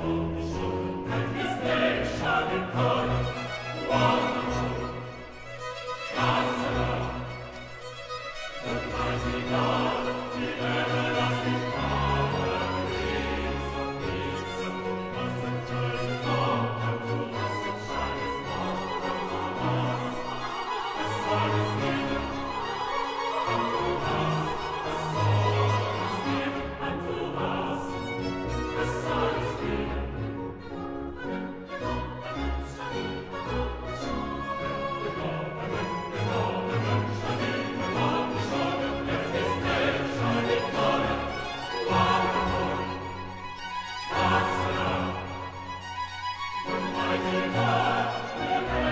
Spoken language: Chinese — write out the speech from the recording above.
Oh. 我心爱的。